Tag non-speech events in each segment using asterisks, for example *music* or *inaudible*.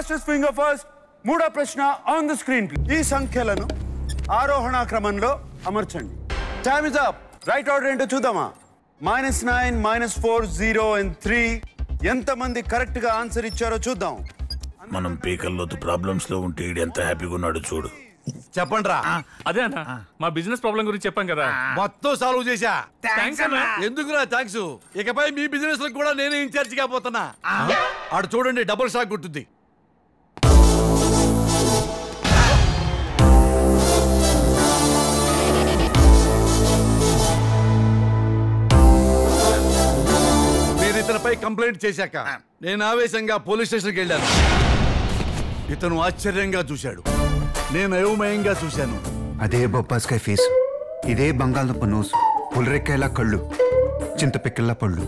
Fastest finger first మూడో ప్రశ్న on the screen ఈ సంఖ్యలను ఆరోహణ క్రమంలో అమర్చండి. Time is up right order ఏంటో చూద్దామా? Minus nine minus four zero and three ఎంతమంది కరెక్ట్గా ఆన్సర్ ఇచ్చారో చూద్దాం. మనం పీకల్లోతు ప్రాబ్లమ్స్లో ఉంటే ఎంత హ్యాపీగా ఉన్నాడు చూడు. చెప్పండి రా అదే అన్న. మా బిజినెస్ ప్రాబ్లం గురించి చెప్పాం కదా. మొత్తం సాల్వ్ చేశా. ఎందుకురా? థ్యాంక్స్ ఇకపై మీ బిజినెస్ కూడా నేనే ఇన్ఛార్జ్ కాబోతున్నా ఆడు చూడండి డబుల్ షాక్ కొట్టుద్ది. ఇతనిపై కంప్లైంట్ చేశాక నేను ఆవేశంగా పోలీస్ స్టేషన్కి వెళ్ళాను. ఇతను ఆశ్చర్యంగా చూశాడు. నేను అయోమయంగా చూశాను. అదే బొప్పాస్కాయ ఫేసు. ఇదే బంగాళదుంప నోసు. పులరెక్కాయలా కళ్ళు. చింతపిక్కల్లా పళ్ళు.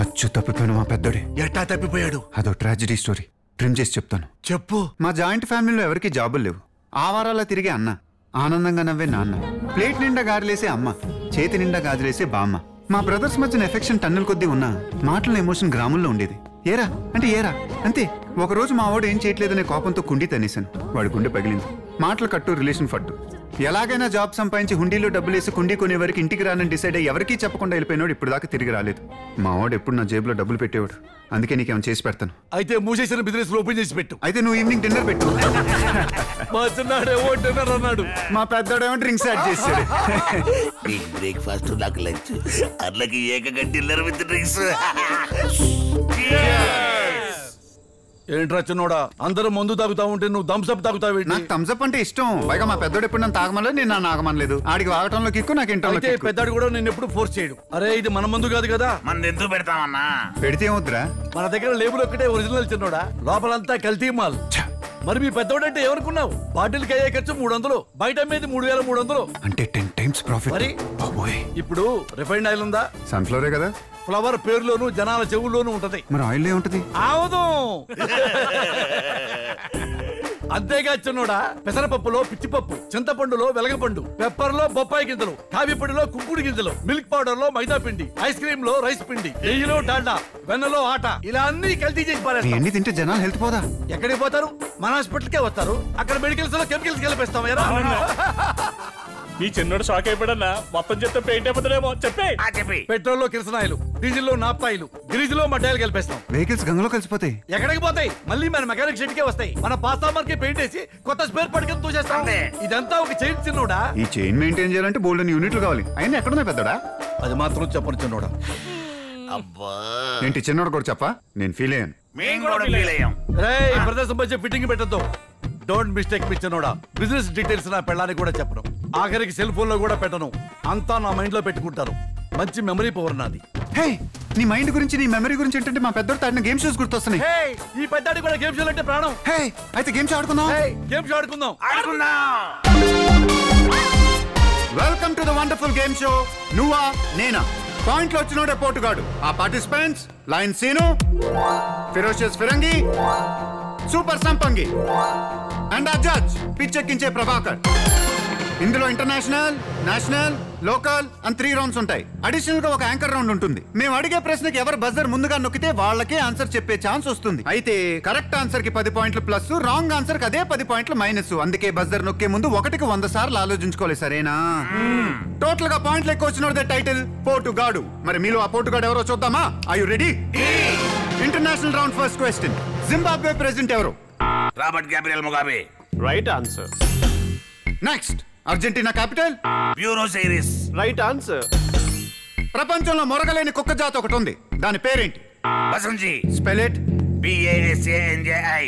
అచ్చు తప్పిపోయిన మా పెద్దోడే. ఎట్టా తప్పిపోయాడు? అదో ట్రాజడీ స్టోరీ. ట్రిమ్ చేసి చెప్తాను. చెప్పు. మా జాయింట్ ఫ్యామిలీలో ఎవరికి జాబులు లేవు. ఆ వారాల తిరిగే అన్న. ఆనందంగా నవ్వే నాన్న. ప్లేట్ నిండా గారెలేసే అమ్మ. చేతి నిండా గాజులేసే బామ్మ. మా బ్రదర్స్ మధ్యన ఎఫెక్షన్ టన్నుల కొద్దీ ఉన్నా మాటల ఎమోషన్ గ్రామంలో ఉండేది. ఏరా? అంటే ఏరా? అంతే. ఒకరోజు మా వాడు ఏం చేయట్లేదనే కోపంతో కుండి తనేశాను వాడి గుండె పగిలింది. మాటలు కట్టు రిలేషన్ ఫట్టు. ఎలాగైనా జాబ్ సంపాదించి హుండీలో డబ్బులేసి కుండీ కొనే వరకు ఇంటికి రానని డిసైడ్ అయ్యి ఎవరికీ చెప్పకుండా వెళ్ళిపోయినాడు ఇప్పుడు దాకా తిరిగి రాలేదు. మా వాడు ఎప్పుడు నా జేబులో డబ్బులు పెట్టేవాడు. అందుకే నీకేమైనా చేసి పెడతాను. అయితే మూసేసిన బిజినెస్ ఓపెన్ చేసి పెట్టు. అయితే నువ్వు ఈవినింగ్ డిన్నర్ పెట్టు. మా చిన్నాడేమో డిన్నర్ అన్నాడు. మా పెద్దోడేమో డ్రింక్స్ యాడ్ చేశాడు. బ్రేక్ఫాస్ట్ నాకు లంచ్ అట్లకి ఏకగా డిన్నర్ విత్ డ్రింక్స్ ఏంట్రా చిన్నోడా? అందరూ మందు తాగుతా ఉంటే నువ్వు థమ్స్అప్ తాగుతావేంటి? నాకు థమ్స్అప్ అంటే ఇష్టం. పైగా మా పెద్దోడు ఎప్పుడు నన్ను తాగమలేదు నేను నన్ను ఆగమనలేదు. ఆడికి వాగటంలో కిక్కు నాకు అయితే కిక్కు. పెద్దాడు కూడా నేను ఎప్పుడు ఫోర్స్ చేయడు. అరే ఇది మన మందు కాదు కదా? మన ఎందుకు పెడతామన్నా పెడితే ఏమవుతురా మన దగ్గర లేబుల్ ఒక్కటే ఒరిజినల్ చిన్నోడా? లోపలంతా కల్తీ మాల్. మరి మీ పెద్దోడంటే ఎవరుకున్నావు బాటిల్కి అయ్యే ఖర్చు మూడు వందలు బయట అమ్మేది మూడు వేల మూడు వందలు అంటే టెన్ టైమ్స్ ప్రాఫిట్. మరి? బాబోయ్. ఇప్పుడు రిఫైండ్ ఆయిల్ ఉందా? సన్ఫ్లవరే కదా? ఫ్లవర్ పేరులోను జనాల చెవుల్లోనూ ఉంటది. మరి ఆయిల్ ఏముంటది ఆవదు! *laughs* అంతేగా చిన్నోడా? పెసరపప్పులో పిచ్చిపప్పు చింతపండులో వెలగపండు పెప్పర్లో బొప్పాయి గింజలు కావి పొడిలో కుంకుడు గింజలు మిల్క్ పౌడర్లో మైదా పిండి ఐస్ క్రీమ్లో రైస్ పిండి నెయ్యిలో డాల్డా వెన్నలో ఆట ఇలా అన్ని కల్తీ చేసి పారేస్తాం. ఇవన్నీ తింటే జనాలు హెల్త్ పోదా? ఎక్కడికి పోతారు? మన హాస్పిటల్ కే వస్తారు. అక్కడ మెడికల్స్లో కెమికల్స్ కలిపేస్తాం మీ చిన్నోడు షాక్ అయిపోయాడన్నా మొత్తం చెప్తే పెయింట్ అయిపోతాడేమో. చెప్పే. చెప్పి. పెట్రోల్లో కిరసనాయిలు డీజిల్లో నాప్తాయిలు గ్రీజ్లో మడ్డాయిలు కలిపేస్తాం. వెహికల్స్ గంగలో కలిసిపోతాయి. ఎక్కడికి పోతాయి? మళ్ళీ మన మెకానిక్ షెడ్ కే వస్తాయి. మన పాస్తామర్కి పెయింట్ వేసి కొత్త స్పేర్ పట్టుకుని తూచేస్తాం. ఇదంతా ఒక చైన్ చిన్నోడా? ఈ చైన్ మెయింటైన్ చేయాలంటే బోల్డెన్ యూనిట్లు కావాలి. అయినా ఎక్కడున్నాయి పెద్దోడా? అది మాత్రం చెప్పను చిన్నోడా. అబ్బా. ఏంటి చిన్నోడు కూడా చెప్పా? నేను ఫీల్ అయ్యాను. మేము కూడా ఫీల్ అయ్యాం. రే ప్రదేశం వచ్చే ఫిట్టింగ్ పెట్టద్దు. డోంట్ మిస్టేక్ మీ చిన్నోడా బిజినెస్ డీటెయిల్స్ నా పెళ్ళానికి కూడా చెప్పను. ఆఖరికి సెల్ ఫోన్లో కూడా పెట్టను. అంతా నా మైండ్లో పెట్టుకుంటారు మంచి మెమరీ పవర్ నాది. హే నీ మైండ్ గురించి నీ మెమరీ గురించి ఏంటంటే మా పెద్దోడు తాడిన గేమ్ షోస్ గుర్తొస్తున్నాయి. హే ఈ పెద్దాడి కూడా గేమ్ షోలు అంటే ప్రాణం. హే అయితే గేమ్స్ ఆడుకుందాం? హే గేమ్ షో ఆడుకుందాం. ఆడుకుందాం. Welcome to the wonderful game show నువ్వా నేనా? పాయింట్లు వచ్చినోడే పోటుగాడు ఆ participants lion Seenu ferocious Firangi super Sampangi and ఆ జడ్జ్ పిచ్చెక్కించే ప్రభాకర్. ఇందులో ఇంటర్నేషనల్ నేషనల్ లోకల్ అని త్రీ రౌండ్స్ ఉంటాయి. అడిషనల్గా ఒక యాంకర్ రౌండ్ ఉంటుంది. మేము అడిగే ప్రశ్నకి ఎవరు బజర్ ముందుగా నొక్కితే వాళ్ళకే ఆన్సర్ చెప్పే ఛాన్స్ వస్తుంది. అయితే కరెక్ట్ ఆన్సర్కి పది పాయింట్లు ప్లస్ రాంగ్ ఆన్సర్కి అదే పది పాయింట్లు మైనస్ అందుకే బజర్ నొక్కే ముందు ఒకటికి వంద సార్లు ఆలోచించుకోవాలి సరేనా? టోటల్గా పాయింట్లు ఎక్కువ వచ్చినదే టైటిల్ పోటుగాడు మరి మీలో ఆ పోటుగాడు ఎవరో చూద్దామా? I you ready international round first question Zimbabwe president ఎవరు? Robert Gabriel Mugabe. Right answer next Argentina capital bureaus iris right answer ప్రపంచంలో మొరగలేని కుక్క జాతి ఒకటి ఉంది. దాని పేరేంటి? బసంజీ. Spell it BASANJI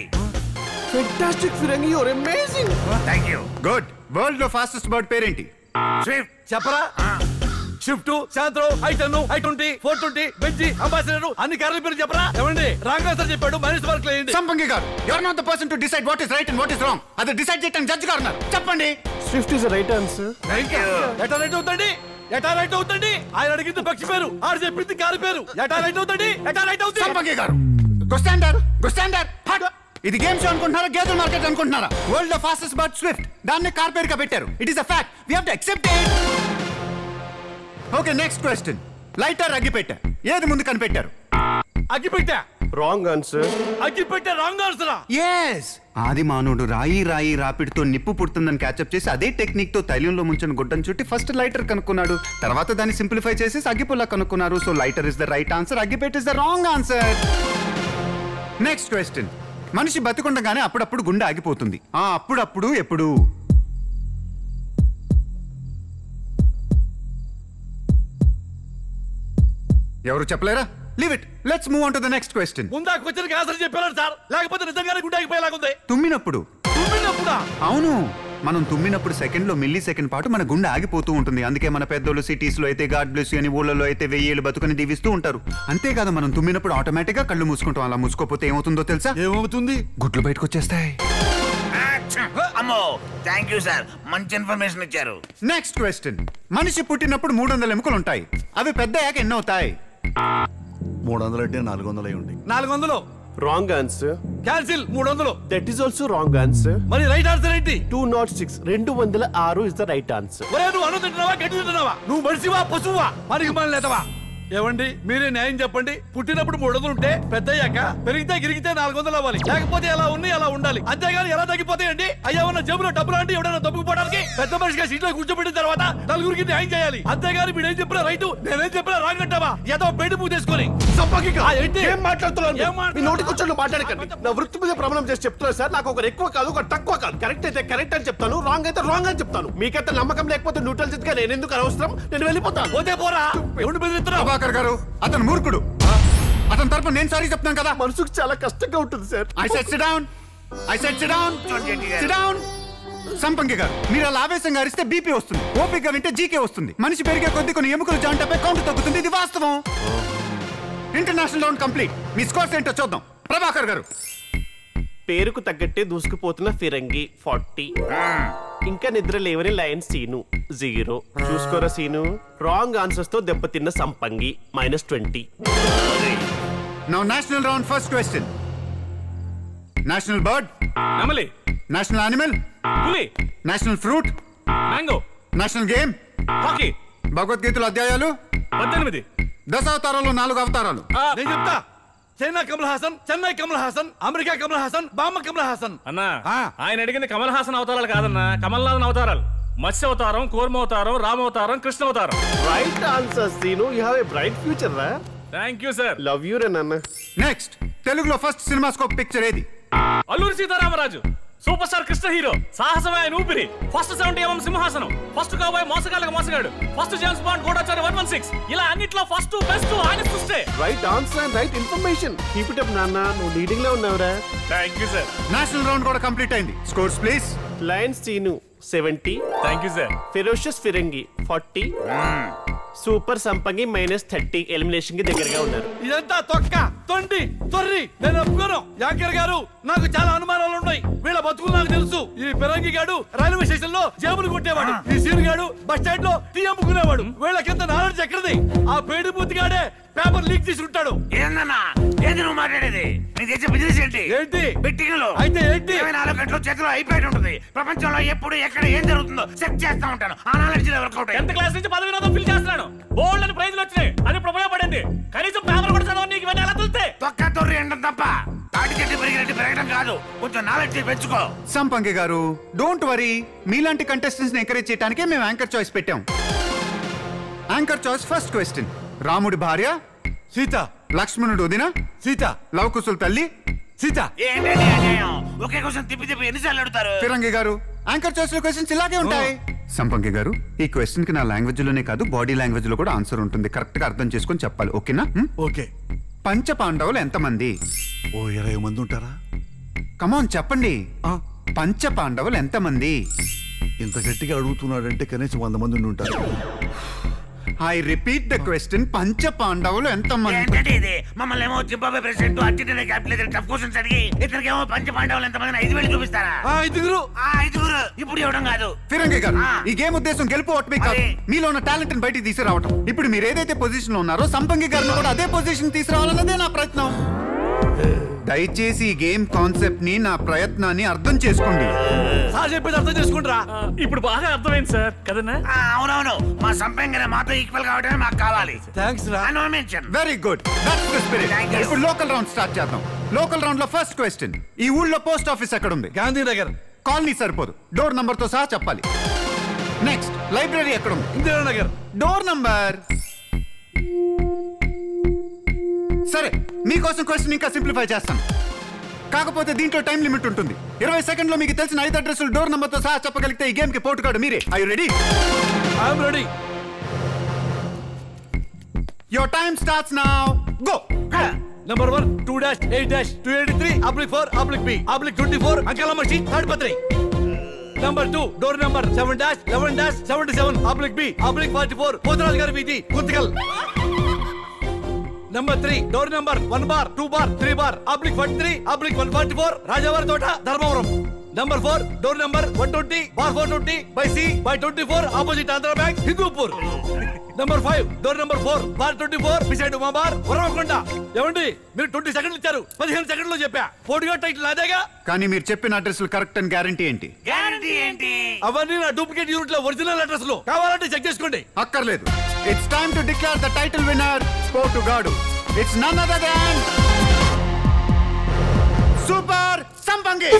fantastic ఫిరంగి your amazing thank you good వరల్డ్లో ఫాస్టెస్ట్ బర్డ్ పేరేంటి? స్విఫ్ట్ చెప్పరా? షిఫ్ట్ సాయంత్రం I ten I twenty four twenty బెంజి ambassador అన్ని కార్ల పేరు చెప్పరా? ఏమండి? రాంగ్ ఆన్సర్ చెప్పాడు మైనస్ మార్క్ లేండి సంపంగి గారు you're not the person to decide what is right and what is wrong అది డిసైడ్ చేయడానికి జడ్జ్ గారు ఉన్నారు. చెప్పండి. స్విఫ్ట్ ఇస్ రైట్ ఆన్సర్ ఎటా రైట్ అవుతండి ఎటా రైట్ అవుతండి ఆయన అడిగింది పక్షి పేరు ఆడు చెప్పింది కారు పేరు. ఎటా రైట్ అవుతండి ఎటా రైట్ అవుతుంది? సంపంగి గారు గుస్టాండర్ గుస్టాండర్ ఇది గేమ్ షో అనుకుంటున్నారా గేదెల మార్కెట్ అనుకుంటున్నారా? వరల్డ్లో ఫాస్టెస్ట్ బర్డ్ స్విఫ్ట్ దాన్ని కార్ పేరుగా పెట్టారు. It is a fact we have to accept it okay next question lighter అగ్గిపెట్టె. ఏది ముందు కనిపెట్టారు? అగ్గిపెట్టా. రాంగ్ ఆన్సర్ అగ్గిపెట్టా రాంగ్ ఆన్సరా ఎస్ ఆది మానవుడు రాయి రాయి రాపిడితో నిప్పు పుడుతుందని క్యాచప్ చేసి అదే టెక్నిక్తో తైలంలో ముంచిన గుడ్డను చుట్టి ఫస్ట్ లైటర్ కనుక్కున్నాడు. తర్వాత దాన్ని సింప్లిఫై చేసి అగ్గిపుల్ల కనుక్కున్నారు. So lighter is the right answer అగ్గిపెట్ is the wrong answer next question మనిషి బతికుండగానే అప్పుడప్పుడు గుండె ఆగిపోతుంది. ఆ అప్పుడప్పుడు ఎప్పుడు? ఎవరు చెప్పలేరా? Leave it let's move on to the next question ముందా క్వశ్చన్ ఆన్సర్ చెప్పారు సార్. లేకపోతే నిజంగానే గుండె ఆగిపోయేలాగుంది. తుమ్మినప్పుడు. తుమ్మినప్పుడా? అవును. మనం తుమ్మినప్పుడు సెకండ్లో మిల్లీ సెకండ్ పాటు మన గుండె ఆగిపోతూ ఉంటుంది. అందుకే మన పెద్దోళ్ళు సిటీస్లో అయితే గాడ్ బ్లెస్ అని ఊళ్ళలో అయితే వెయ్యేళ్ళు బతుకుని దీవిస్తూ ఉంటారు. అంతేకాదు మనం తుమ్మినప్పుడు ఆటోమేటిక్గా కళ్ళు మూసుకుంటాం. అలా మూసుకోపోతే ఏమవుతుందో తెలుసా? ఏమవుతుంది? గుడ్లు బయటకు వచ్చేస్తాయి. అమ్మో! థ్యాంక్ యూ సార్ మంచి ఇన్ఫర్మేషన్ ఇచ్చారు. నెక్స్ట్ క్వశ్చన్ మనిషి పుట్టినప్పుడు మూడు వందల ఎముకలు ఉంటాయి అవి పెద్ద అయ్యాక ఎన్ని అవుతాయి మూడు వందలు అంటే నాలుగు వందలు అయి ఉంటాయి నాలుగు వందలు రాంగ్ ఆన్సర్ క్యాన్సిల్ మూడు వందలు that is also wrong answer మరి రైట్ ఆన్సర్ ఏంటి? టూ నాట్ సిక్స్ రెండు వందల ఆరు ఇస్ ద రైట్ ఆన్సర్ నువ్వు అన్నం తింటున్నావా గడ్డి తింటున్నావా? నువ్వు మనిషివా పశువా? మనకి మన లేదవా? ఏమండి? మీరే న్యాయం చెప్పండి. పుట్టినప్పుడు మూడు వందలు ఉంటే పెద్దయ్యాక పెరిగితే గిరిగితే నాలుగు వందలు అవ్వాలి. లేకపోతే ఎలా ఉన్నాయి అలా ఉండాలి. అంతేగాని ఎలా తగ్గిపోతాయండి? అయ్యా ఉన్న జేబులో డబ్బులు అంటే ఎవడైనా తప్పుకుపోవడానికి పెద్ద మనిషిగా సీట్లో కూర్చోబెట్టిన తర్వాత నలుగురికి న్యాయం చేయాలి. అంతేగాని మీరు ఏం చెప్పినా రైట్ నేనేం చెప్పినా రాంగ్ అంటావా ఏదో చేసుకొని ఆ, ఏంటి? ఏం మాట్లాడుతున్నాను నోటికి వచ్చి మాట్లాడకండి. నా వృత్తి మీద ప్రమాణం చేసి చెప్తున్నా సార్. నాకు ఒకరు ఎక్కువ కాదు ఒక తక్కువ కాదు. కరెక్ట్ అయితే కరెక్ట్ అని చెప్తాను రాంగ్ అయితే రాంగ్ అని చెప్తాను. మీకైతే నమ్మకం లేకపోతే న్యూట్రల్గా నేను ఎందుకు అనవసరం? నేను వెళ్ళిపోతాను. పోతే పోరా. ఎవడు బెదిరిస్తున్నావు? ప్రభాకర్ గారు అతను మూర్ఖుడు. అతని తరపు నేను సారీ చెప్తున్నాను కదా. మనసుకు చాలా కష్టంగా ఉంటుంది sir. I set down I set down sit down Sampangi garu మీరు అలా ఆవేశంగా అరిస్తే బీపీ వస్తుంది. ఓపిక వింటే జీకే వస్తుంది. మనిషి పెరిగే కొద్ది కొన్ని ఎముకలు జాయింట్ కౌంట్ తగ్గుతుంది ఇది వాస్తవం. ఇంటర్నేషనల్ రౌండ్ కంప్లీట్ మీ స్కోర్స్ ఏంటో చూద్దాం. ప్రభాకర్ గారు. పేరుకు తగ్గట్టే దూసుకుపోతున్న ఫిరంగి ఫార్టీ. ఇంకా నిద్ర లేవని లయన్ సీను. జీరో. చూసుకోరా సీను? రాంగ్ ఆన్సర్స్తో దెబ్బతిన్న Sampangi minus twenty. Now national round first question. National bird. నెమలి. National animal. పులి. National fruit. Mango. National game. Hockey. భగవద్గీతలో అధ్యాయాలు. పద్దెనిమిది. దశావతారాలు నాలుగు అవతారాలు. నేను చెప్తా. చైనా కమల్ హాసన్ చెన్నై కమల్ హాసన్ అమెరికా కమల్ హాసన్ బామ్మ కమల్ హాసన్. అన్నా. ఆయన అడిగింది కమల్ హాసన్ అవతారాలు కాదన్నా కమల్నాథన్ అవతారాలు. మత్స్య అవతారం కూర్మ అవతారం రామ అవతారం కృష్ణ అవతారం. Right answer Seenu you have a bright future రా thank you sir love you రే నాన్న నెక్స్ట్ తెలుగులో ఫస్ట్ సినిమాస్కోప్ పిక్చర్ ఏది? Alluri Sitaramaraju. Super star Krishna hero సాహసమే ఆయన ఊపిరి first seventy MM Simhasanam first కాబోయే మోసగాళ్ళకి మోసగాడు first James Bond Goodachari one one six ఇలా అన్నిట్లో ఫస్ట్ బెస్ట్ ఆయన చూస్తే right answer and right information keep it up నాన్న. నువ్వు లీడింగ్లో ఉన్నావురా. Thank you sir national round కూడా కంప్లీట్ అయింది. Scores please lion Seenu seventy. Thank you sir ferocious Firangi forty. Super Sampangi minus thirty. ఎలిమినేషన్కి దగ్గరగా ఉన్నారు. ఇదంతా తొక్క తొండి తొర్రి. నేను ఒప్పుకోను. యాంకర్ గారు నాకు చాలా అనుమానాలు ఉన్నాయి. వీళ్ళ బతుకులు నాకు తెలుసు. ఈ పిరంగి గాడు రైల్వే స్టేషన్లో జేబులు కొట్టేవాడు. ఈ సీన్ గాడు బస్ స్టాండ్లో టీ అమ్ముకునేవాడు. వీళ్ళకింత నాలెడ్జ్ ఎక్కడిది? ఆ పేడి బుద్ధిగాడే పేపర్ లీక్ చేసి ఉంటాడు. ఏందన్నా? ఏంది నువ్వు మాట్లాడేది? నీకు తెచ్చే బిజినెస్ ఏంటి? ఏంటి? బెట్టింగ్లో? అయితే ఏంటి? గంటలు చేతిలో అయిపోయి ఉంటుంది. ప్రపంచంలో ఎప్పుడు ఎక్కడ ఏం జరుగుతుందో చెక్ చేస్తా ఉంటాను. ఆ నాలెడ్జ్ వర్కౌట్ టెన్త్ క్లాస్ నుంచి పదవి వినోదం ఫిల్ చేస్తున్నాను. బోల్డ్ అని ప్రైజ్లు వచ్చినాయి. అది ఇప్పుడు ఉపయోగపడింది కనీసం పేపర్ కూడా చదవని నీకు ఇవన్నీ ఎలా తెలుస్తే తొక్క తొర్రి ఎండం తప్ప తాటి చెట్టు పెరిగినట్టు పెరగడం కాదు. కొంచెం నాలెడ్జ్ పెంచుకో. సంపంగి గారు డోంట్ వరీ మీలాంటి కంటెస్టెంట్స్ని ఎంకరేజ్ చేయడానికే మేము యాంకర్ చాయిస్ పెట్టాం. యాంకర్ చాయిస్ ఫస్ట్ క్వశ్చన్ రాముడి భార్య సీత. లక్ష్మణుడు వదిన సీత. లవకుశుల తల్లి సీత! ఏంటండి అన్యాయం? ఒకే క్వశ్చన్ తిప్పి తిప్పి ఎన్నిసార్లు అడుగుతారు? ఫిరంగి గారు యాంకర్ చాయిస్లో క్వశ్చన్స్ ఇలాగే ఉంటాయి. సంపంగి గారు ఈ క్వశ్చన్కి నా లాంగ్వేజ్లోనే కాదు బాడీ లాంగ్వేజ్లో కూడా ఆన్సర్ ఉంటుంది. కరెక్ట్గా అర్థం చేసుకొని చెప్పాలి. ఓకేనా? ఓకే. పంచ పాండవులు ఎంతమంది? ఓ ఇరవై మంది ఉంటారా? కమాన్ చెప్పండి. పంచ పాండవులు ఎంతమంది? ఇంత గట్టిగా అడుగుతున్నాడంటే కనీసం వంద మంది ఉంటారు. ఐ రిపీట్ ద క్వశ్చన్ పంచ పాండవులు ఎంతమంది ఏంటంటే ఇది? మమ్మల్ని ఏమో Zimbabwe president Argentina capital tough questions అడిగి ఇతనికేమో పంచ పాండవులు ఎంతమంది ఐదు వేలు చూపిస్తారా? ఐదుగురు. ఆ ఐదుగురు. ఇప్పుడు ఇవ్వడం కాదు. ఫిరంగి గారు. ఈ గేమ్ ఉద్దేశం గెలుపు ఓటమి కాదు. మీలో ఉన్న టాలెంట్ బయటికి తీసుకురావటం. ఇప్పుడు మీరు ఏదైతే పొజిషన్లో ఉన్నారో సంపంగి గారిని కూడా అదే పొజిషన్ తీసుకురావాలన్నదే నా ప్రయత్నం. దయచేసి ఈ గేమ్ కాన్సెప్ట్ని నా ప్రయత్నాన్ని అర్థం చేసుకోండి. సార్ చెప్పేది అర్థం చేసుకుంటారా. ఇప్పుడు బాగా అర్థమైంది సార్ కదన్నా? ఆ, అవునవును. మా సంపంగన మాతో ఈక్వల్ కావడమే మాకు కావాలి. థ్యాంక్స్ రా. Very good that's the spirit Thank you. ఇప్పుడు లోకల్ రౌండ్ స్టార్ట్ చేద్దాం. లోకల్ రౌండ్లో ఫస్ట్ క్వశ్చన్ ఈ ఊళ్ళో పోస్ట్ ఆఫీస్ ఎక్కడ ఉంది గాంధీనగర్. కాలనీ సరిపోదు. డోర్ నంబర్తో సహా చెప్పాలి. నెక్స్ట్ లైబ్రరీ ఎక్కడ ఉంది ఇందిరానగర్. డోర్ నంబర్ సరే మీకోసం క్వశ్చన్ ఇంకా సింప్లిఫై చేస్తాను. కాకపోతే దీంట్లో టైం లిమిట్ ఉంటుంది. ఇరవై సెకండ్లో మీకు తెలిసిన ఐదు అడ్రస్లు డోర్ నంబర్తో సహా చెప్పగలిగితే ఈ గేమ్కి పోటుకాడు మీరే. I ready I'm ready your time starts now go number one two dash eight dash two eighty three oblique four oblique B oblique twenty four అంకలమర్చి third Patri number two door number seven dash eleven dash seventy seven oblique B oblique forty four Potharaju గారి వీధి Guntakal number three door number one bar two bar three bar oblique forty three oblique one forty four రాజావారి తోట Dharmavaram number four door number one twenty bar four twenty by C by twenty four opposite Andhra Bank Hindupur number five door number four bar twenty four beside Uma bar Uravakonda ఏమండి మీరు twenty సెకండ్లు ఇచ్చారు పదిహేను సెకండ్లో చెప్పా. పోటీగా title అదేగా కానీ మీరు చెప్పిన అడ్రస్లు కరెక్ట్ అని గ్యారంటీ ఏంటి? గ్యారంటీ ఏంటి? అవన్నీ నా డూప్లికేట్ యూనిట్లో ఒరిజినల్ అడ్రస్లో. కావాలంటే చెక్ చేసుకోండి. అక్కర్లేదు. It's time to declare the title winner పోటుగాడు it's none other than super Sampangi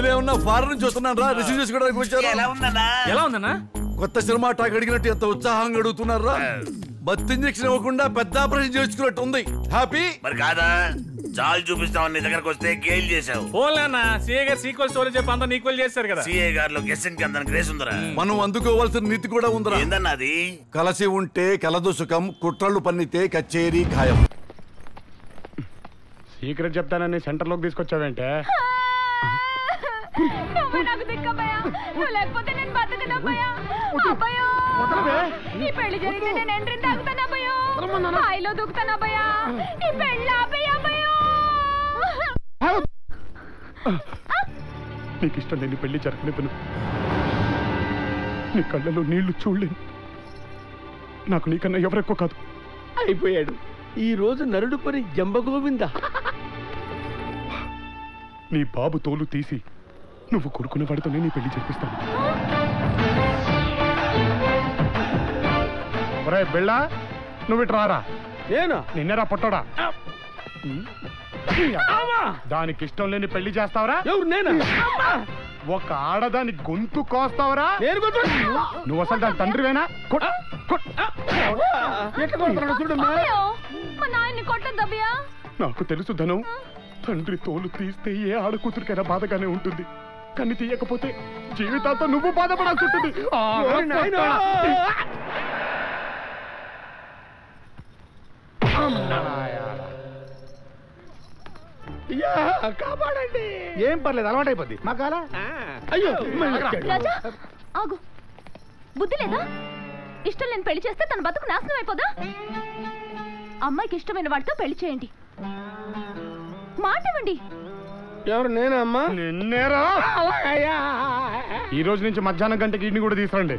నేనేమన్నా ఫారెన్ నుంచి వస్తున్నాను రా రిసీవ్ చేసుకోవడానికి ఎలా వచ్చారు ఉందన్నా ఎలా ఉందన్నా? కొత్త సినిమా టాక్ అడిగినట్టు ఎంత ఉత్సాహంగా అడుగుతున్నారా బత్ ఇంజక్షన్ ఇవ్వకుండా పెద్ద ఆపరేషన్ చేసుకున్నట్టు ఉంది. హ్యాపీ మరి కాదా? చాలు చూపిస్తామని నీ దగ్గరకు వస్తే గేల్ చేసావు పోలే అన్న సిఏ గారు సీక్వల్ స్టోరీ చెప్పి అందరిని ఈక్వల్ చేశారు కదా. సిఏ గారిలో గెస్సింగ్కి అందరికి గ్రేస్ ఉందరా. మనం అందుకోవాల్సిన నీతి కూడా ఉందిరా. ఏందన్నా అది? కలసి ఉంటే కలదు సుఖం కుట్రలు పన్నితే కచేరీ ఖాయం. సీక్రెట్ చెప్తానని సెంటర్లోకి తీసుకొచ్చావేంటే? నువ్వే నాకు దిక్కమ్మయ్యా నువ్వు లేకపోతే నేను బతకను అబ్బయ్యా అబ్బయ్యో ఈ పెళ్ళి జరిగితే నేను ఎంట్రీ తాగుతాను అబ్బయ్యో హాయిలో దూకుతాను అబ్బయ్యా ఈ పెళ్ళి ఆపయ్యా అబ్బయ్యో నీకు ఇష్టం లేని పెళ్ళి జరగనివ్వను నీ కళ్ళలో నీళ్ళు చూడలేను. నాకు నీకన్నా ఎవరెక్కువ కాదు. అయిపోయాడు. ఈ రోజు నరుడు పని జంబగోవింద. నీ బాబు తోలు తీసి నువ్వు కొడుకున్న వాడితోనే నీ పెళ్ళి జరిపిస్తాను. ఒరే బిళ్ళ నువ్వు ఇటు రారా? నేనా? నిన్నరా పొట్టోడా. దానికి ఇష్టం లేని పెళ్ళి చేస్తావరా? ఎవరు? నేనా? ఒక ఆడదాని గొంతు కోస్తావరా? నేను నువ్వు అసలు దాని తండ్రివేనా? కొట్టద్దు అబ్బయ్యా. నాకు తెలుసు ధనం తండ్రి తోలు తీస్తే ఏ ఆడకూతురికైనా బాధగానే ఉంటుంది. కానీ తీయకపోతే జీవితాంతం నువ్వు బాధపడాల్సి ఉంటుంది. కాపాడండి. ఏం పర్లేదు అలవాటు అయిపోద్ది మా కాల? అయ్యో. రాజా ఆగు. బుద్ధి లేదా? ఇష్టం లేని పెళ్ళి చేస్తే తన బతుకు నాశనం అయిపోదా? అమ్మాయికి ఇష్టమైన వాడితో పెళ్ళి చేయండి. మాట ఇవ్వండి ఎవరు నేనా అమ్మా? నిన్నేరా? ఈ రోజు నుంచి మధ్యాహ్నం గంటకి ఇంటిని కూడా తీసురండి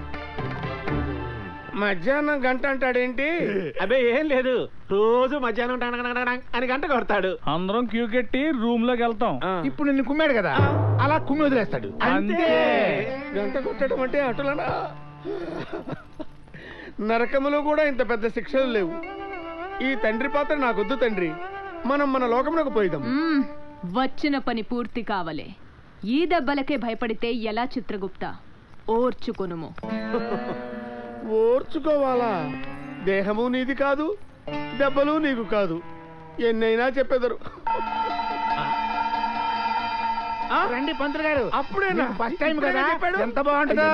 మధ్యాహ్నం గంట అంటాడేంటి? అబే ఏం లేదు. రోజు మధ్యాహ్నం టంగ్ టంగ్ టంగ్ టంగ్ అని గంట కొడతాడు. అందరం క్యూ కట్టి రూమ్లోకి వెళ్తాం. ఇప్పుడు నిన్ను కుమ్మాడు కదా. అలా కుమ్మి వదిలేస్తాడు. అంతే. గంట కొట్టడం అంటే అటులనా? నరకములో కూడా ఇంత పెద్ద శిక్షలు లేవు. ఈ తండ్రి పాత్ర నాకొద్దు తండ్రి. మనం మన లోకమునకు పోయిదాం. మ్మ్. వచ్చిన పని పూర్తి కావలే. ఈ దెబ్బలకే భయపడితే ఎలా చిత్రగుప్త? ఓర్చుకొనుము. *laughs* ఓర్చుకోవాలా? దేహము నీది కాదు దెబ్బలు నీకు కాదు. ఎన్నైనా చెప్పెదరు. *laughs* రండి పంతులు గారు. అప్పుడేనా? ఫస్ట్ టైం కదా? చెప్పాడు? ఎంత బాగుంటుందో.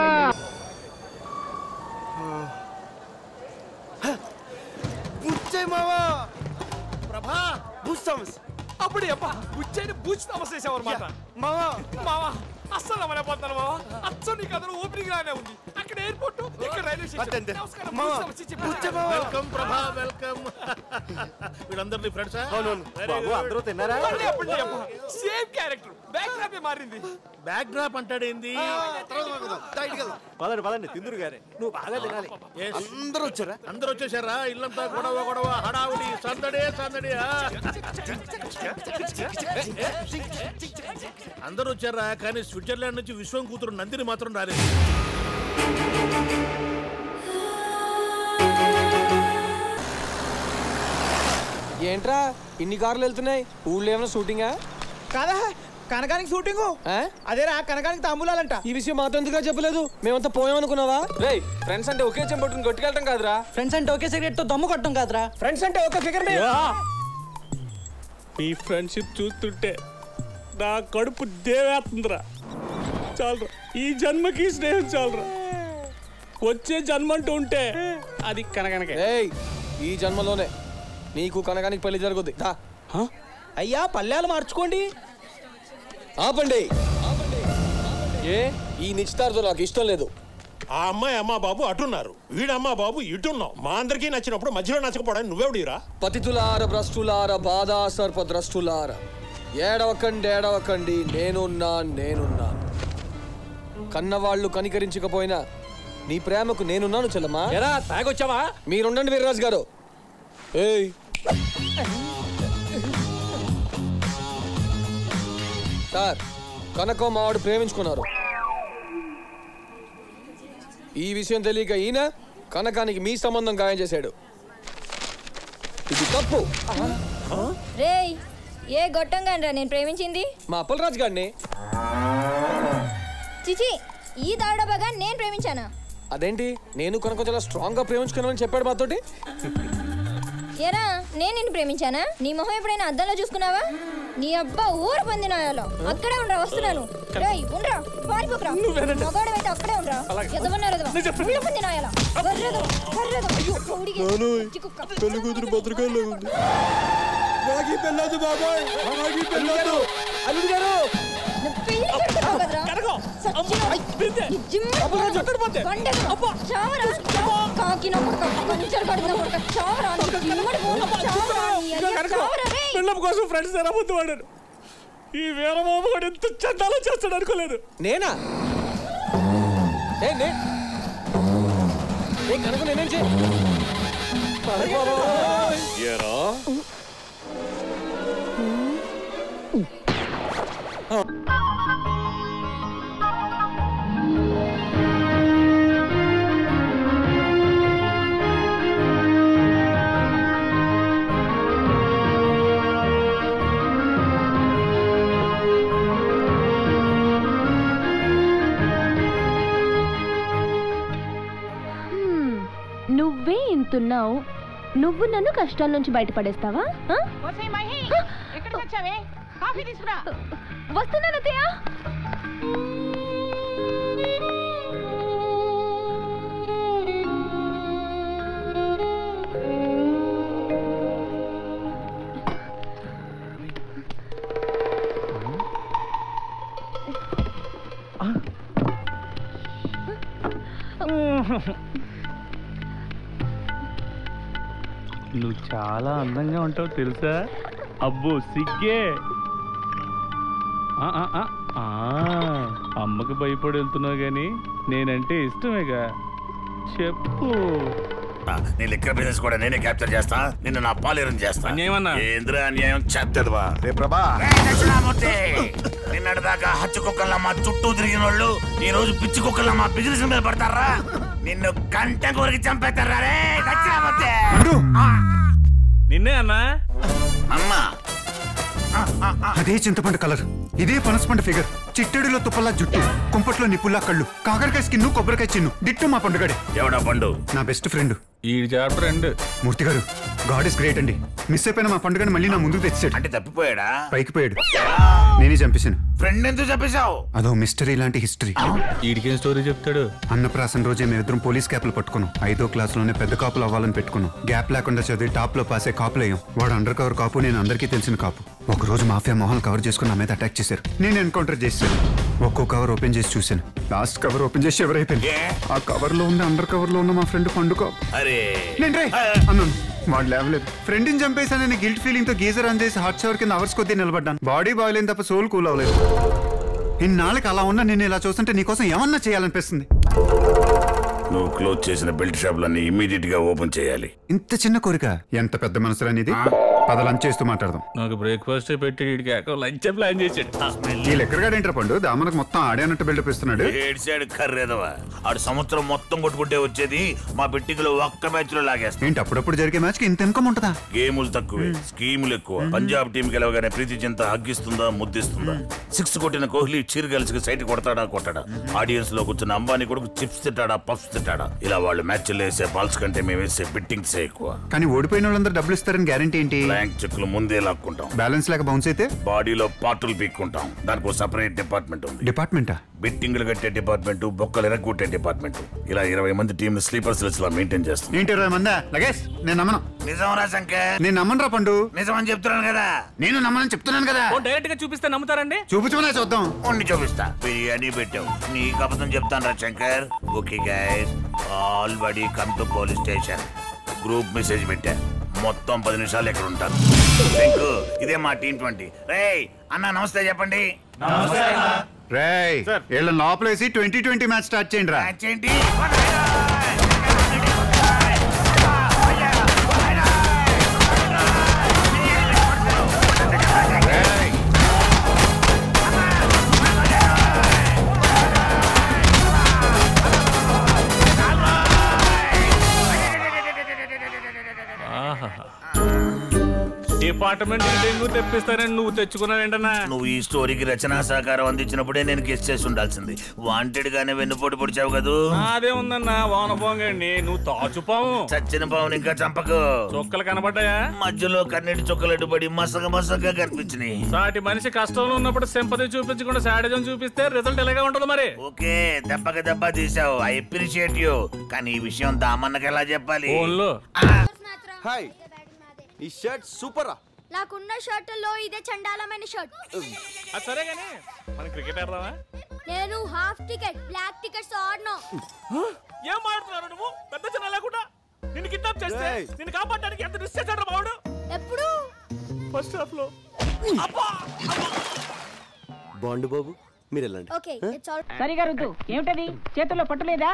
ప్రభా అప్పుడు అబ్బా బుచ్చైని బూచి తమసేసావు అనమాట మావా మావా. అస్సలు అమలైపోతాను మావా అచ్చం నీకు అదను ఓపెనింగ్ లానే ఉంది అక్కడ ఎయిర్పోర్ట్ ఇక్కడ రైల్వే స్టేషన్ నమస్కారం వెల్కమ్ ప్రభా వెల్కమ్ వీళ్ళందరినీ ఫ్రెండ్స్ అందరూ తిన్నారా సేమ్ క్యారెక్టర్ బ్యాక్ డ్రాప్ మారింది బ్యాక్ డ్రాప్ అంటాడేంది పదండి పదండి తిందురు గారే నువ్వు బాగా తినాలి అందరూ వచ్చారా అందరూ వచ్చేసారా ఇల్లంతా గొడవ గొడవ హడావుడి సందడే సందడి? అందరూ వచ్చారా కానీ స్విట్జర్లాండ్ నుంచి విశ్వం కూతురు నందిని మాత్రం రాలేదు. ఏంట్రా? ఇన్ని కార్లు వెళ్తున్నాయి? ఊళ్ళో ఏమైనా షూటింగా కాదా? కనకానికి షూటింగ్ అదేరా కనకానికి తాంబూలాలంట. ఈ విషయం మాతో ఎందుకు చెప్పలేదు? మేమంతా పోయామనుకున్నావా? రే ఫ్రెండ్స్ అంటే ఒకే చెంపట్టుకుని గట్టుకెళ్ళటం కాదురా. ఫ్రెండ్స్ అంటే ఒకే సిగరెట్తో దమ్ము కొట్టడం కాదురా. ఫ్రెండ్స్ అంటే ఒక ఫిగర్ మీ ఫ్రెండ్షిప్ చూస్తుంటే నా కడుపు దేవేస్తుందిరా. చాలరా. ఈ జన్మకి స్నేహం చాలరా. వచ్చే జన్మ అంటూ ఉంటే అది కనకనకే ఏయ్ ఈ జన్మలోనే నీకు కనకానికి పెళ్ళి జరుగుద్ది. దా. అయ్యా పల్లెలు మార్చుకోండి. ఆపండి. ఏ ఈ నిశ్చితార్థం నాకు ఇష్టం లేదు. ఆ అమ్మాయి అమ్మా బాబు అటున్నారు. వీడమ్మా బాబు ఇటున్నావు మా అందరికీ నచ్చినప్పుడు మధ్యలో నచ్చకపోవడానికి నువ్వెవడిరా? పతితులార భ్రష్టులార బాధా సర్ప ద్రష్టులార. ఏడవకండి ఏడవకండి. నేనున్నా నేనున్నా. కన్నవాళ్ళు కనికరించకపోయినా నీ ప్రేమకు నేనున్నాను చెల్లమ్మా. ఎరా తాగొచ్చావా? మీరుండండి వీర్రాజు గారు. ఏయ్. సార్ కనకం మావాడు ప్రేమించుకున్నారు. ఈ విషయం తెలియక ఈయన కనకానికి మీ సంబంధం గాయం చేశాడు. ఇది తప్పు. రేయ్ ఏ గొట్టంగానరా నేను ప్రేమించింది? మా అప్పలరాజు గారిని. చిచి ఈ దాడబగా నేను ప్రేమించానా. అదేంటి? నేను కనుక చాలా స్ట్రాంగ్గా ప్రేమించుకున్నానని చెప్పాడు మాతోటి? ఎరా నేను నిన్ను ప్రేమించానా? నీ మొహం ఎప్పుడైనా అద్దంలో చూసుకున్నావా? నీ అబ్బా ఊరు పొందినాయాలో. అక్కడే ఉండరా వస్తున్నాను. రేయ్ ఉండరా పారిపోకరా. మగవాడమైతే అక్కడే ఉండరా. ఎదవన్నారు పొందినాయాలా. పెళ్ళి కూతురు భద్రకాయలో ఉంది. బాబాయ్. అల్లుడు గారు నువ్వు ఈ కోసం ఫ్రెండ్స్ ఎరబొద్దు వాడాడు ఈ వీరబాబు వాడు ఎంత చందాలో చేస్తాడు అనుకోలేదు నేనా? ఏ కనుక నేనేం చే నువ్వే ఇంతున్నావు నువ్వు నన్ను కష్టాల నుంచి బయటపడేస్తావా? వస్తున్నాను అత్తయ్య చాలా అందంగా ఉంటావు తెలుసా? అబ్బో సిగ్గే. ఆ, ఆ, ఆ, ఆ, అమ్మకి భయపడి వెళ్తున్నావు గాని నేనంటే ఇష్టమేగా. చెప్పు. నీ లిక్కర్ బిజినెస్ కూడా నేనే క్యాప్చర్ చేస్తా. నిన్ను నా పాలేరం చేస్తా. అన్యాయమన్నా? ఏంద్ర అన్యాయం? చేద్దదువా రే ప్రభా. దక్షిణామూర్తి! నిన్నటి దాకా హచ్చు కుక్కల్లా మా చుట్టూ తిరిగిన వాళ్ళు ఈ రోజు పిచ్చి కుక్కల్లా మా బిజినెస్ మీద పడతారా? నిన్ను కంట కొరికి చంపేస్తారా రే దక్షిణామూర్తి! నిన్నే అన్నా? అమ్మా. అదే చింతపండు కలర్. ఇదే పనసపండు ఫిగర్. చిట్టడిలో తుప్పల్లా జుట్టు కుంపట్లో నిప్పుల్లా కళ్ళు కాకరకాయ స్కిన్ కొబ్బరికాయ చిన్ను దిట్టు మా పండుగడే. ఎవడా పండు? నా బెస్ట్ ఫ్రెండ్. ఈ friend Murthy garu god is great అండి. మిస్ అయిపోయిన మా పండుగని మళ్ళీ నా ముందుకు తెచ్చాడు. అంటే తప్పిపోయాడా? పైకి పోయాడు. నేనే చంపేశాను. ఫ్రెండ్ ఎందుకు చెప్పేశావు? అదో మిస్టరీ లాంటి హిస్టరీ. ఈడికేం స్టోరీ చెప్తాడు? అన్నప్రాసన రోజే మేమిద్దరం పోలీస్ క్యాప్లు పట్టుకున్నాం. ఐదో క్లాస్లోనే పెద్ద కాపులు అవ్వాలని పెట్టుకున్నాం. గ్యాప్ లేకుండా చదివి టాప్లో పాసే కాపులయ్యాం వాడు అండర్ కవర్ కాపు నేను అందరికీ తెలిసిన కాపు. ఒక రోజు మాఫియా మొహాలు కవర్ చేసుకుని నా మీద అటాక్ చేశారు. నేను ఎన్కౌంటర్ చేశాను. ఒక్కో కవర్ ఓపెన్ చేసి చూశాను. లాస్ట్ కవర్ ఓపెన్ చేసి ఎవరైపోయింది ఆ కవర్లో ఉన్న అండర్ కవర్లో ఉన్న మా ఫ్రెండ్ పండుకో అరే అన్నాను. వాడు లేవలేదు ఫ్రెండ్ని చంపేశానని గిల్ట్ ఫీలింగ్తో గీజర్ ఆన్ చేసి హాట్ షవర్ కింద అవర్స్ కొద్దీ నిలబడ్డాను. బాడీ బాగాలేదు తప్ప సోల్ కూల్ అవ్వలేదు. ఇన్నాళ్ళకి అలా ఉన్నా నేను ఇలా చూస్తుంటే నీకోసం ఏమన్నా చేయాలనిపిస్తుంది? నువ్వు క్లోజ్ చేసిన బెల్ట్ షాపులన్నీ ఇమ్మీడియట్గా ఓపెన్ చేయాలి. ఇంత చిన్న కోరిక. ఎంత పెద్ద మనసులు అనేది పద లంచ్ చేస్తూ మాట్లాడదాం. నాకు బ్రేక్ఫాస్ట్ పెట్టి వీడికి లంచ్ ప్లాన్ చేసాడు ఈ లెక్కరగాడేంట్రా పండు? దామనకు మొత్తం ఆడే అన్నట్టు బిల్డప్ ఇస్తున్నాడు. ఏడ్చాడు కర్రేదవా ఆడు సంవత్సరం మొత్తం కొట్టుకుంటే వచ్చేది మా బిట్టికలో ఒక్క మ్యాచ్లో లాగేస్తాం. ఏంటి అప్పుడప్పుడు జరిగే మ్యాచ్కి ఇంత ఇన్కమ్ ఉంటుందా? గేములు తక్కువే స్కీములు ఎక్కువ. పంజాబ్ టీం గెలవగానే ప్రీతి చింత హగ్గిస్తుందా ముద్దిస్తుందా? సిక్స్ కొట్టిన కోహ్లీ చీరు కలిసి సైట్ కొడతాడా కొట్టాడా? ఆడియన్స్లో కూర్చున్న అంబానీ కొడుకు చిప్స్ తిట్టాడా పఫ్స్ తిట్టాడా ఇలా వాళ్ళు మ్యాచ్లు వేసే బాల్స్ కంటే మేము వేసే బిట్టింగ్సే ఎక్కువ. కానీ ఓడిపోయిన వాళ్ళందరూ డబ్బులు ఇస్తారని గ్యారంటీ ఏంటి? బ్యాంక్ చెక్కులు ముందే లాక్కుంటాం. బ్యాలెన్స్ లేక బౌన్స్ అయితే? బాడీలో పార్టులు పీక్కుంటాం. దానికి సపరేట్ డిపార్ట్మెంట్ ఉంది. డిపార్ట్మెంటా బిట్టింగ్లు కట్టే డిపార్ట్మెంట్ బొక్కలు ఎరగొట్టే డిపార్ట్మెంట్ ఇలా ఇరవై మంది టీం స్లీపర్ సెల్స్ లా మెయింటైన్ చేస్తాం. ఏంటి ఇరవై మందా? లగేష్ నేను నమ్మను. నిజంరా శంకర్. నేను నమ్మనురా పండు. నిజం అని చెప్తున్నాను కదా. నేను నమ్మనని చెప్తున్నాను కదా. డైరెక్ట్గా చూపిస్తే నమ్ముతారండి? చూపించమనే చూద్దాం. ఉండి చూపిస్తా. బిర్యానీ పెట్టావు. నీకు అబద్ధం చెప్తాను రా Shankar. Okay guys all buddy come to police station group message పెట్టా. మొత్తం పది నిమిషాలు ఎక్కడ ఉంటారు? వెంకు, ఇదే మా టీం ట్వంటీ. రే అన్న నమస్తే చెప్పండి. రేయ్ వీళ్ళ లోపలేసి ట్వంటీ ట్వంటీ మ్యాచ్ స్టార్ట్ చేయండి రా డిపార్ట్మెంట్ డెంగ్యూ తెప్పిస్తానని నువ్వు తెచ్చుకున్నావేంటన్నా నువ్వు ఈ స్టోరీకి రచనా సహకారం అందించినప్పుడే నేను గెస్ట్ చేసి ఉండాల్సింది. వాంటెడ్ గానే వెన్నుపోటు పొడిచావు కదూ? అదే ఉందన్నా వాన పోంగండి. నువ్వు తాచుపావు చచ్చిన పావుని ఇంకా చంపకు. చుక్కలు కనబడ్డాయా? మధ్యలో కన్నీటి చుక్కలు అడ్డుపడి మసగ మసగగా కనిపించినాయి. సాటి మనిషి కష్టంలో ఉన్నప్పుడు సింపతి చూపించకుండా సాడిజం చూపిస్తే రిజల్ట్ ఎలాగే ఉంటుంది మరి? ఓకే దెబ్బకి దెబ్బ తీసావు ఐ అప్రిషియేట్ యూ కానీ ఈ విషయం దామన్నకి ఎలా చెప్పాలి? హాయ్ ఈ షర్ట్ సూపర్. నాకున్న షర్టుల్లో ఇదే చండాలమైన షర్ట్. అది సరే కానీ మనం క్రికెట్ ఆడదామా? నేను హాఫ్ టికెట్ బ్లాక్ టికెట్స్ ఆడను. ఏం మాడుతున్నావు నువ్వు? పెద్ద చిన్న లేకుండా? నిన్ను కిడ్నాప్ చేస్తే. నిన్ను కాపాడడానికి ఎంత రిస్క్ చేశాడు బావుడు ఎప్పుడు? ఫస్ట్ హాఫ్లో. బాండు బాబు మీరు వెళ్ళండి. ఓకే ఇట్స్ ఆల్ సరిగా రుద్దు ఏమిటది? చేతుల్లో పట్టులేదా.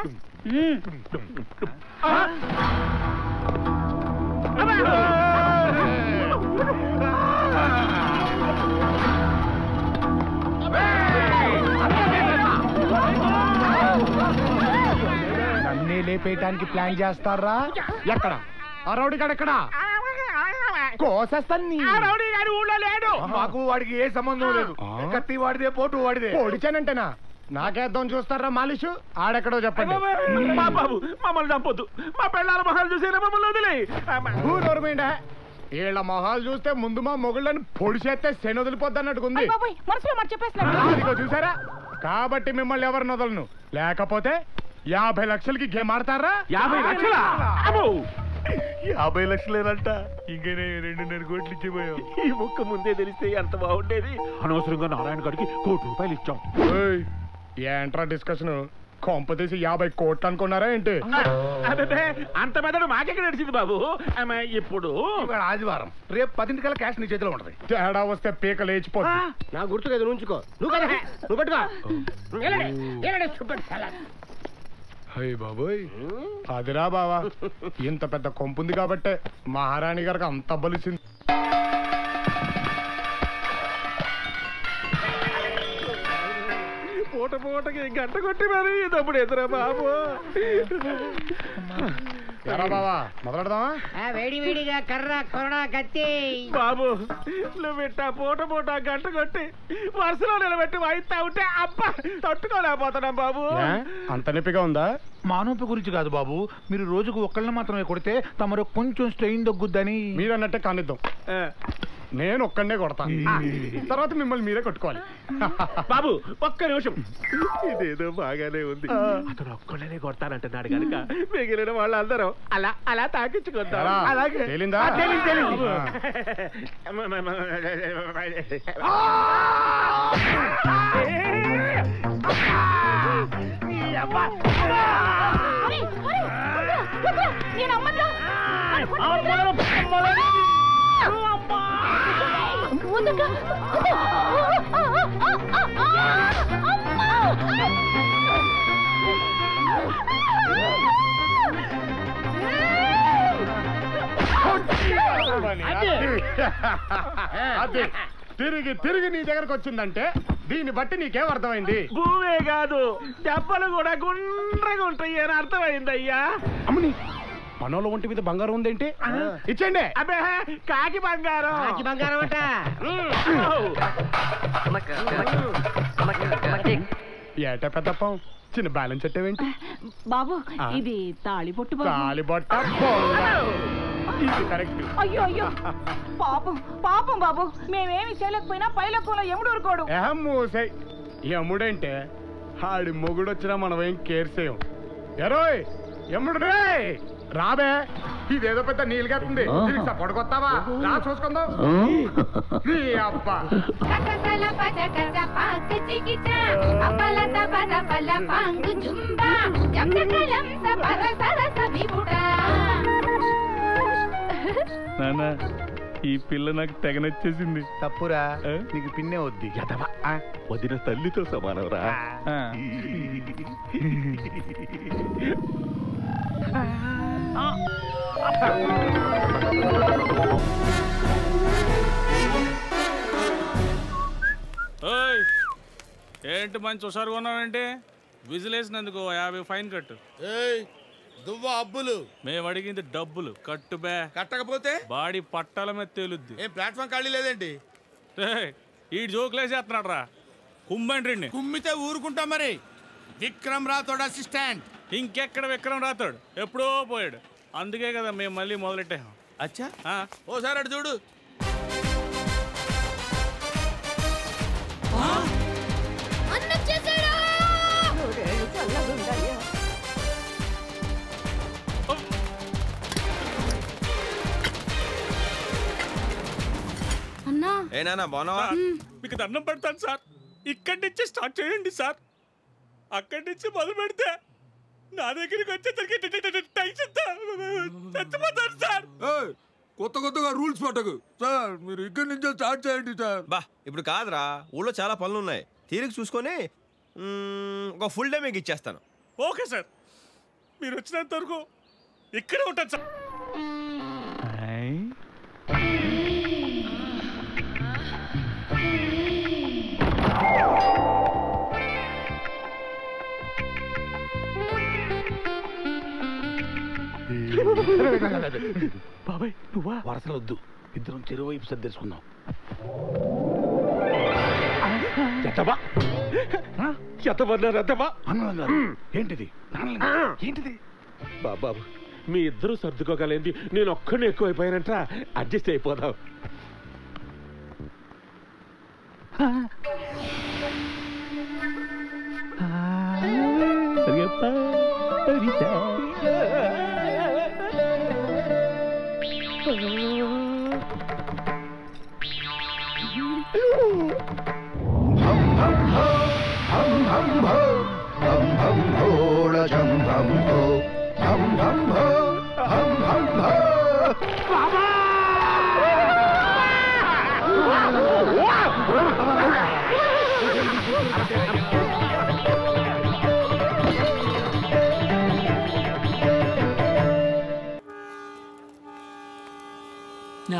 నన్నే లేపేయటానికి ప్లాన్ చేస్తారా? ఎక్కడ? ఆ రౌడీ ఎక్కడ? కోసేస్తాను నీ. మాకు వాడికి ఏ సంబంధం లేదు. కత్తి వాడిదే పోటు వాడిదే. పొడిచానంటేనా? నాకేద్దాం చూస్తారా మాలిషు? ఆడెక్కడో చెప్పండి. మా బాబు మమ్మల్ని చంపొద్దు. మా పెళ్ళాల మొహాలు చూసేనా మమ్మల్ని వదిలే ఊరమైందా వీళ్ళ మొహాలు చూస్తే ముందు మా మొగుళ్ళని పొడి చేస్తే శని వదిలిపోద్ది అన్నట్టుకుంది. అయ్ బాబోయ్, మనసులో మాట చెప్పేస్తున్నాడు. అదిగో చూసారా? కాబట్టి మిమ్మల్ని ఎవరిని వదలను? లేకపోతే యాభై లక్షలకి గేమ్ ఆడతారా? యాభై లక్షలా? అబ్బో! యాభై లక్షలేనంట. ఇంకనే రెండున్నర కోట్లు ఇచ్చిపోయాం. ఈ ముక్క ముందే తెలిస్తే ఎంత బాగుండేది? అనవసరంగా నారాయణ గారికి కోటి రూపాయలు ఇచ్చాం. ఏంట్రా డిస్కషన్ కొంపతీసి యాభై కోట్లు అనుకున్నారా ఏంటి? అబ్బే అంత మెదడు మాకెక్కడ నడిచింది బాబు? అమ్మ, ఇప్పుడు? ఆదివారం. రేపు పదింటికల్లా క్యాష్ నీ చేతిలో ఉంటది. తేడా వస్తే పీక లేచిపోతుంది నా గుర్తు కదా ఉంచుకో. నువ్వు కదా నువ్వు పెట్టుకో. అయ్య బాబోయ్. అదిరా బావా ఇంత పెద్ద కొంపుంది కాబట్టే మహారాణి గారికి అంత బలిసింది. పూట పూటకి గంట కొట్టి మరి తప్పుడు ఎదురా బాబు. ఎరా బావా మొదలెడదామా? వేడి వేడిగా కర్ర కొరడా కత్తి. బాబు నువ్వు ఇట్టా పూట పూట గంట కొట్టి వరుసలో నిలబెట్టి వాయిస్తా ఉంటే అబ్బా తట్టుకోలేకపోతున్నాం బాబు? అంత నొప్పిగా ఉందా? మానవపు గురించి కాదు బాబు. మీరు రోజుకు ఒక్కళ్ళని మాత్రమే కొడితే తమరు కొంచెం స్ట్రెయిన్ తగ్గుద్దని మీరు అన్నట్టే కానిద్దాం నేను ఒక్కడనే కొడతా తర్వాత మిమ్మల్ని మీరే కొట్టుకోవాలి. బాబు ఒక్క నిమిషం. ఇదేదో బాగానే ఉంది. అతను ఒక్కళ్ళనే కొడతానంటున్నాడు కనుక మిగిలిన వాళ్ళందరూ అలా అలా తాకించుకుందాం. ఎరా, అలాగే. తేలింది. నేను అమ్మను అదే. తిరిగి తిరిగి నీ దగ్గరకు వచ్చిందంటే దీన్ని బట్టి నీకేం అర్థమైంది? భూమే కాదు. దెబ్బలు కూడా గుండ్రగా ఉంటాయి అని అర్థమైందయ్యా. అమ్మని మనోళ్ళ ఒంటి మీద బంగారం ఉందేంటి? ఇచ్చేయండి. అబ్బే కాకి బంగారం. కాకి బంగారం అట. ఏట పెద్దప్పం చిన్న బ్యాలెన్స్ చెట్టేవేంటి? బాబు. ఇది తాళి పొట్టు బాబు. తాలిబొట్ట ఇది కరెక్ట్. అయ్యో అయ్యో. పాపం పాపం బాబు. మేమేమి చేయలేకపోయినా పైలకంలో ఎముడు ఊరుకోడు. ఏం మూసై. ఎముడంటే ఆడి మొగుడొచ్చినా మనం ఏం కేర్ చేయం. ఎరోయ్ ఎముడు రే రాబే ఇదేదో పెద్ద నీళ్ళగెత్తుంది దీనికి సపోర్ట్ కొత్తావా రా చూసుకుందాం. నీ అబ్బా. నాన్న ఈ పిల్ల నాకు తెగ నచ్చేసింది తప్పురా నీకు పిన్నే వద్ది. వదిన తల్లితో సమానవరా? ఓయ్ ఏంటి మంచి హుషారుగా ఉన్నావంటే? విజిలేసినందుకు యాభై ఫైన్ కట్టు. దువ్వ అబ్బులు. మేము అడిగింది డబ్బులు. కట్టు బే. కట్టకపోతే? బాడీ పట్టాల మీద తేలుద్ది. ఏం ప్లాట్ఫామ్ ఖాళీ రేయ్, ఈ జోకులేసేస్తున్నాడు రా కుమ్మండ్రిని. కుమ్మితే ఊరుకుంటాం మరి. విక్రమ్ రాథోడ్ అసిస్టెంట్. ఇంకెక్కడ విక్రమ్ రాతాడు ఎప్పుడో పోయాడు. అందుకే కదా మేము మళ్ళీ మొదలెట్టాం. అచ్చా. ఆ, ఓసారి అటు చూడు. అన్నా ఏనా బాగున్నావా? మీకు దండం పెడతాను సార్. ఇక్కడి నుంచి స్టార్ట్ చేయండి సార్. అక్కడి నుంచి మొదలు పెడితే నా దగ్గరికి వచ్చేసరికి చచ్చిపోతాను సార్. కొత్త కొత్తగా రూల్స్ పట్టకు. సార్ మీరు ఇక్కడి నుంచే స్టార్ట్ చేయండి సార్. బా ఇప్పుడు కాదురా ఊళ్ళో చాలా పనులు ఉన్నాయి తీరిక చూసుకొని ఒక ఫుల్ డే మీకు ఇచ్చేస్తాను. Okay sir. మీరు వచ్చినంత వరకు ఇక్కడే ఉంటాను సార్. బాబాయ్ నువ్వా? వరసలు వద్దు. ఇద్దరం చెరువు వైపు సర్దేసుకుందాం. ఎత్తబా ఏంటిది? ఏంటిది? బాబాబు మీ ఇద్దరు సర్దుకోగలేంది. నేను ఒక్కడిని ఎక్కువైపోయానంట అడ్జస్ట్ అయిపోదాం. హం హం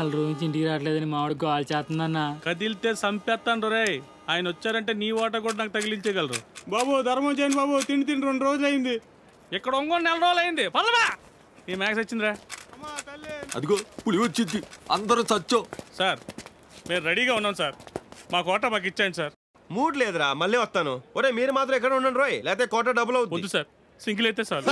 నెల రోజు నుంచి ఇంటికి రావట్లేదని మామిడి కాల్ చేస్తుందన్న. కదిలితే సంపేస్తాను రే. ఆయన వచ్చారంటే నీ ఓట కూడా నాకు తగిలించగలరు. బాబు ధర్మం చేయండి బాబు. తిండి తిండి రెండు రోజులు అయింది ఇక్కడ ఒంగోలు నెల రోజులు అయింది పదవా. నీ మ్యాక్స్ వచ్చిందిరా. అదిగో పులి వచ్చింది. అందరూ చచ్చో. సార్ మేము రెడీగా ఉన్నాం సార్. మా కోట మాకు ఇచ్చాయండి సార్. మూడ్ లేదురా మళ్ళీ వస్తాను. ఒరే మీరు మాత్రం ఎక్కడ ఉండండి రోయ్. లేకపోతే కోట డబ్బులు అవుతుంది సార్. సింగిల్ అయితే సార్